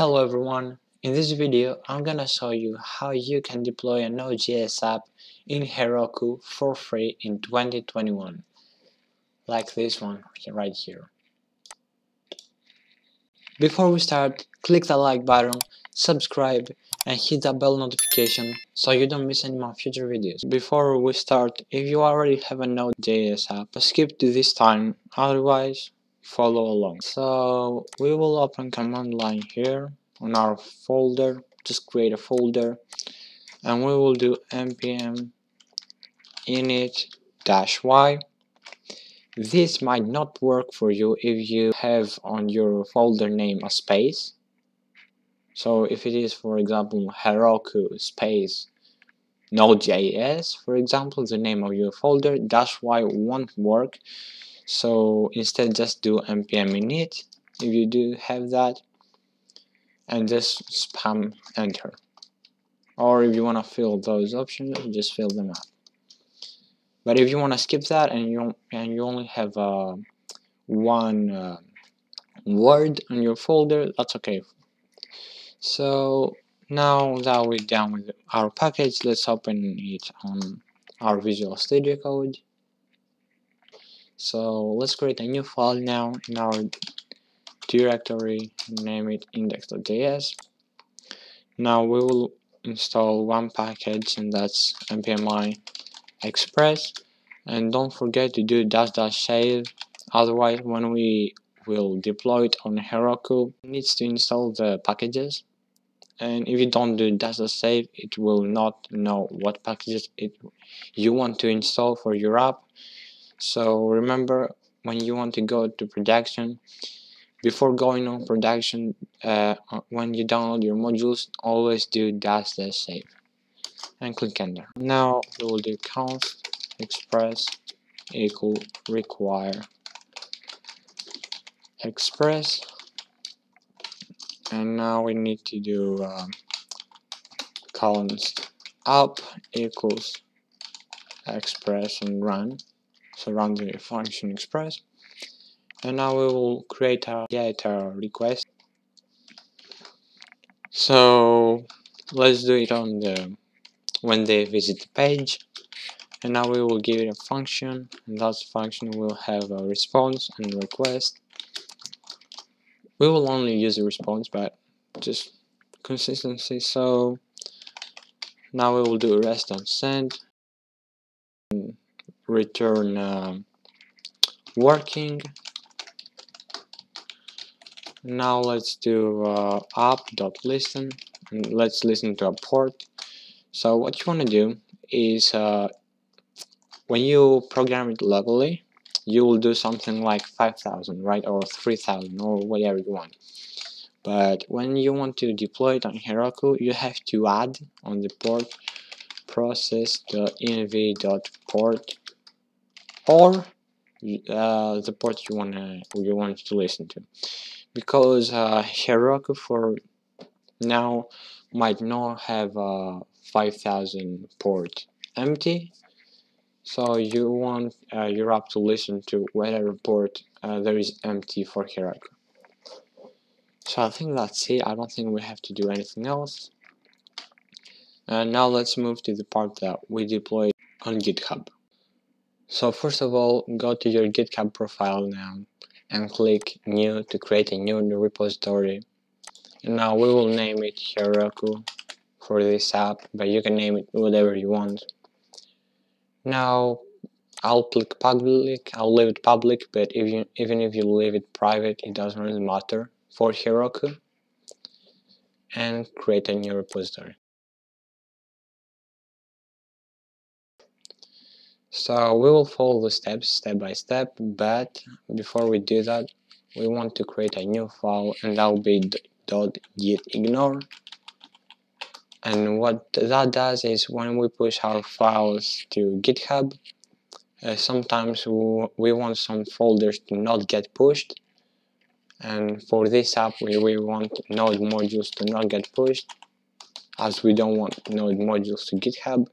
Hello everyone, in this video I'm gonna show you how you can deploy a Node.js app in Heroku for free in 2021 like this one right here. Before we start, click the like button, subscribe and hit the bell notification so you don't miss any my future videos. Before we start, if you already have a Node.js app, skip to this time, otherwise follow along. So we will open command line here on our folder, just create a folder and we will do npm init dash y. this might not work for you if you have on your folder name a space. So if it is, for example, Heroku space Node.js, for example, the name of your folder, dash y won't work. So instead just do npm init if you do have that and just spam enter. Or if you want to fill those options, just fill them out. But if you want to skip that and you and you only have uh, one uh, word on your folder, that's okay. So now that we're done with our package, let's open it on our Visual Studio Code. So let's create a new file now in our directory, name it index.js. Now we will install one package and that's npmi express. And don't forget to do dash dash save. Otherwise when we will deploy it on Heroku it needs to install the packages. And if you don't do dash dash save it will not know what packages it you want to install for your app so remember when you want to go to production before going on production uh, when you download your modules always do dash dash save and click enter. Now we will do const express equal require. Express and now we need to do um, const up equals express and run run the function express. And now we will create a get a request. So let's do it on the when they visit the page. And now we will give it a function and that function will have a response and request. We will only use a response but just consistency. So now we will do rest on send return um, working now let's do uh, app.listen and let's listen to a port so what you want to do is uh, when you program it locally, you will do something like 5000, right, or 3000, or whatever you want. But when you want to deploy it on Heroku, you have to add on the port process.env.port or uh, the port you want to you want to listen to, because uh, Heroku for now might not have a 5000 port empty so you want uh, your app to listen to whatever port uh, there is empty for Heroku. So I think that's it. I don't think we have to do anything else. And now let's move to the part that we deployed on GitHub so first of all go to your GitHub profile now and click new to create a new repository. Now we will name it Heroku for this app but you can name it whatever you want. Now I'll click public I'll leave it public but if you even if you leave it private it doesn't really matter for Heroku. And create a new repository so we will follow the steps step by step but before we do that we want to create a new file and that will be git ignore. And what that does is when we push our files to github uh, sometimes we, we want some folders to not get pushed. And for this app we, we want node modules to not get pushed as we don't want node modules to github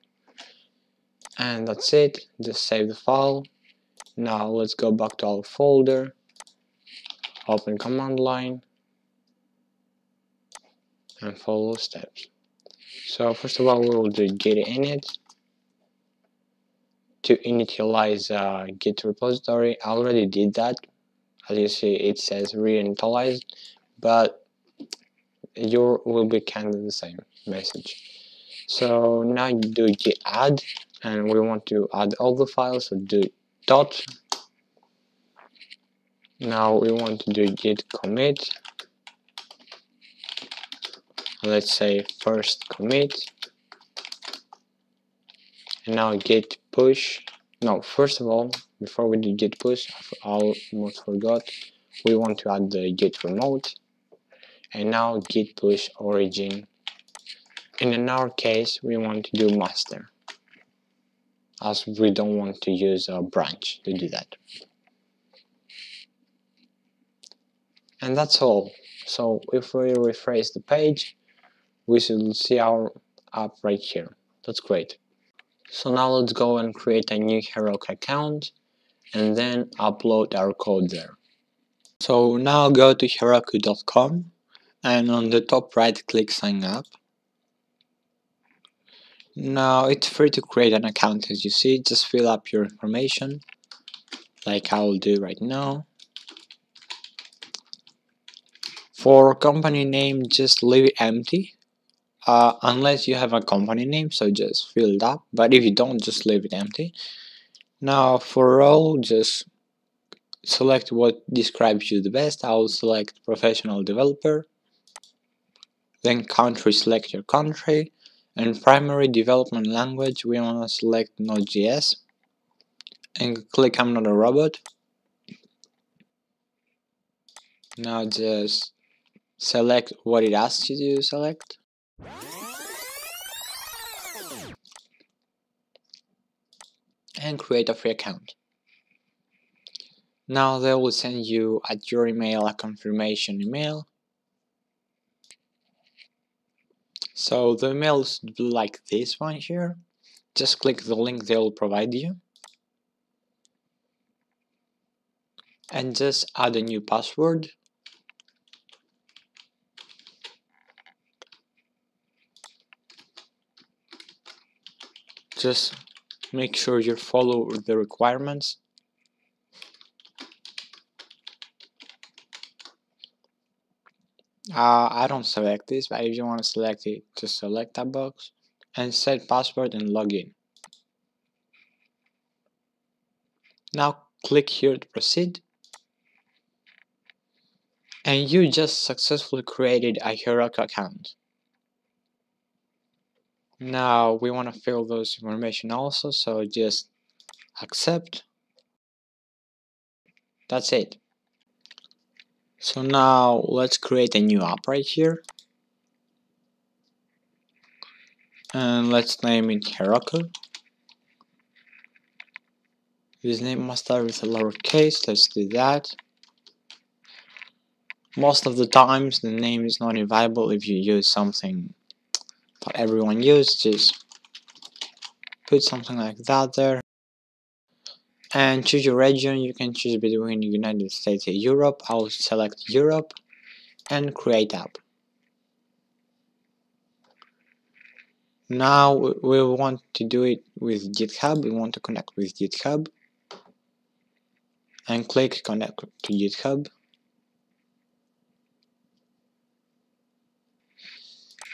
and that's it just save the file now let's go back to our folder open command line and follow steps. So first of all we will do git init to initialize uh, git repository. I already did that. As you see it says reinitialized but your will be kind of the same message. So now you do git add and we want to add all the files so do dot. Now we want to do git commit. Let's say first commit. And now git push. No first of all before we do git push I almost forgot. We want to add the git remote. And now git push origin. And in our case we want to do master as we don't want to use a branch to do that. And that's all. So if we refresh the page we should see our app right here. That's great. So now let's go and create a new Heroku account and then upload our code there. So now go to heroku.com and on the top right click sign up now it's free to create an account as you see. Just fill up your information like I will do right now. For company name just leave it empty. Uh, unless you have a company name so just fill it up. But if you don't just leave it empty. Now for role just select what describes you the best. I will select professional developer. Then country select your country and primary development language we want to select Node.js and click I'm not a robot. Now just select what it asks you to select. And create a free account. Now they will send you at your email a confirmation email So the emails like this one here, just click the link they'll provide you. And just add a new password. Just make sure you follow the requirements Uh, I don't select this, but if you want to select it, just select that box and set password and login. Now click here to proceed. And you just successfully created a Heroku account. Now we want to fill those information also, so just accept. That's it. So now let's create a new app right here. And let's name it Heroku. This name must start with a lowercase, let's do that. Most of the times the name is not viable if you use something that everyone uses, just put something like that there and choose your region. You can choose between United States and Europe. I'll select Europe and create app. Now we want to do it with github. We want to connect with github and click connect to github.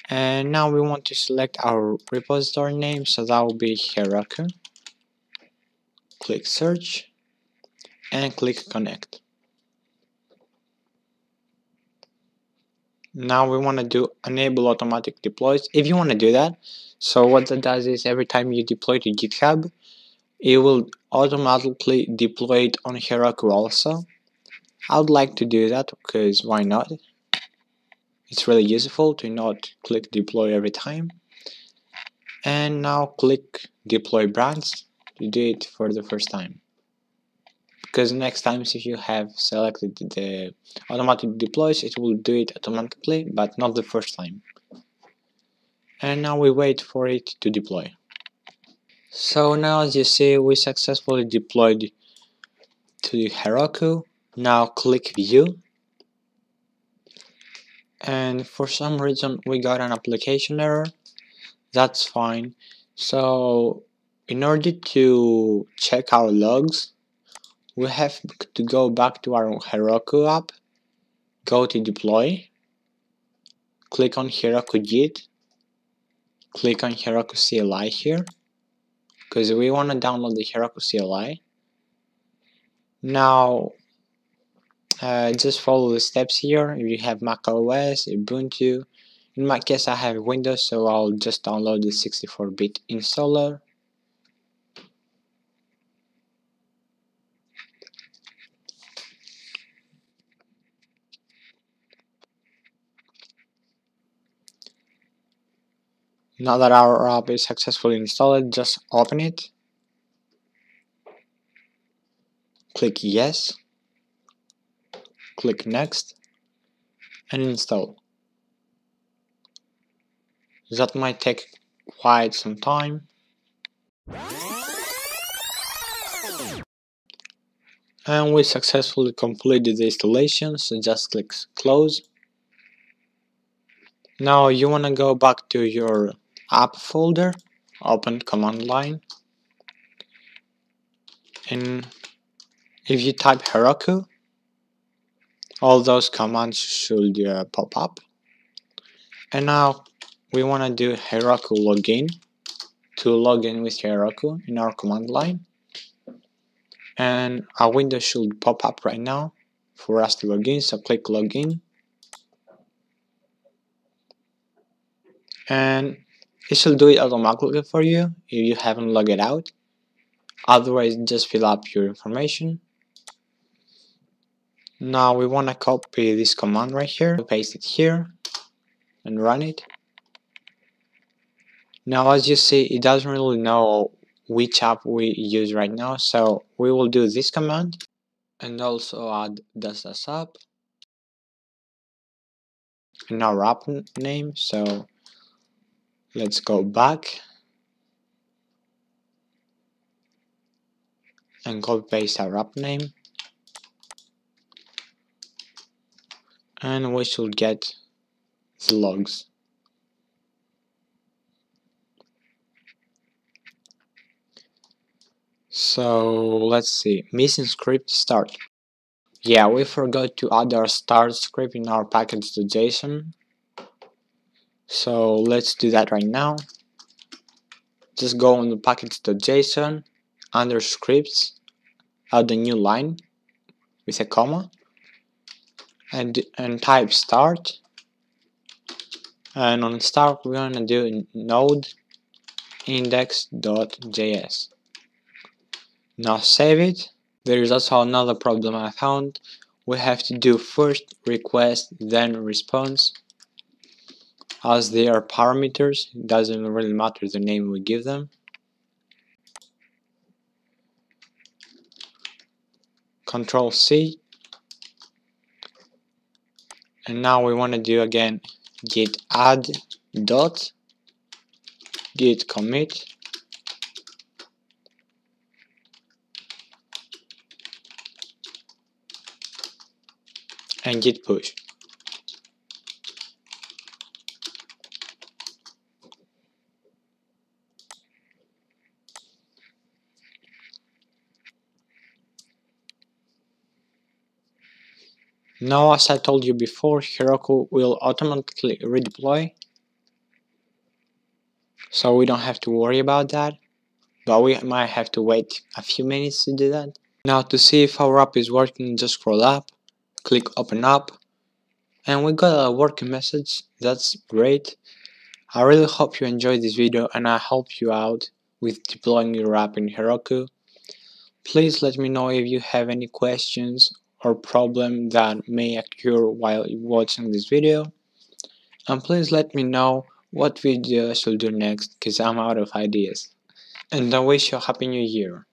And now we want to select our repository name so that will be Heroku click search and click connect. Now we want to do enable automatic deploys. If you want to do that so what that does is every time you deploy to github it will automatically deploy it on Heroku also. I would like to do that because why not? It's really useful to not click deploy every time. And now click deploy branch to do it for the first time. Because next time if you have selected the automatic deploys it will do it automatically but not the first time. And now we wait for it to deploy. So now as you see we successfully deployed to Heroku. Now click view. And for some reason we got an application error. That's fine. So in order to check our logs we have to go back to our Heroku app go to deploy click on Heroku Git click on Heroku CLI here because we want to download the Heroku CLI now uh, just follow the steps here. If you have Mac OS, Ubuntu in my case I have Windows so I'll just download the 64-bit installer Now that our app is successfully installed, just open it. Click yes click next and install. That might take quite some time. And we successfully completed the installation, so just click close. Now you want to go back to your app folder, open command line, and if you type Heroku, all those commands should uh, pop up. And now we want to do Heroku login to log in with Heroku in our command line. And a window should pop up right now for us to log in so click login. And it should do it automatically for you if you haven't logged out otherwise just fill up your information now we want to copy this command right here, paste it here, and run it. Now as you see, it doesn't really know which app we use right now, so we will do this command and also add does this app and our app name. So let's go back and copy paste our app name and we should get the logs. So let's see, missing script start. Yeah, we forgot to add our start script in our package.json. So let's do that right now. Just go on the package.json, under scripts, add a new line with a comma and, and type start. And on start we're gonna do node index.js now save it. There is also another problem I found. We have to do first request then response as they are parameters it doesn't really matter the name we give them. Control C. And now we want to do again git add dot git commit. And git push Now as I told you before, Heroku will automatically redeploy. So we don't have to worry about that. But we might have to wait a few minutes to do that. Now to see if our app is working, just scroll up, click open up, and we got a working message. That's great. I really hope you enjoyed this video and I help you out with deploying your app in Heroku. Please let me know if you have any questions or problem that may occur while watching this video. And please let me know what video I should do next because I'm out of ideas. And I wish you a happy new year